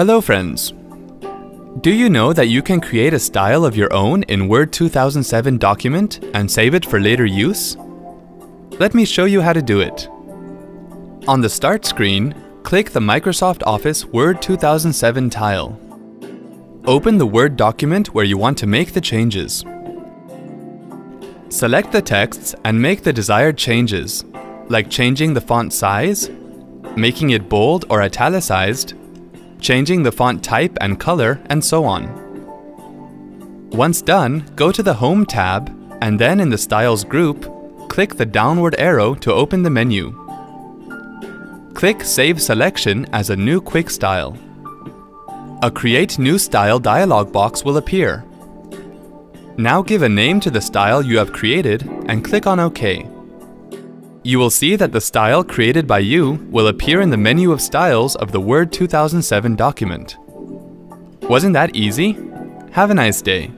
Hello friends! Do you know that you can create a style of your own in Word 2007 document and save it for later use? Let me show you how to do it. On the Start screen, click the Microsoft Office Word 2007 tile. Open the Word document where you want to make the changes. Select the texts and make the desired changes, like changing the font size, making it bold or italicized, changing the font type and color, and so on. Once done, go to the Home tab, and then in the Styles group, click the downward arrow to open the menu. Click Save Selection as a new quick style. A Create New Style dialog box will appear. Now give a name to the style you have created and click on OK. You will see that the style created by you will appear in the menu of styles of the Word 2007 document. Wasn't that easy? Have a nice day.